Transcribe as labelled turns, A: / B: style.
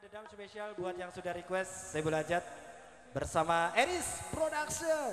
A: dedam spesial buat yang sudah request saya Hajat bersama Eris Production.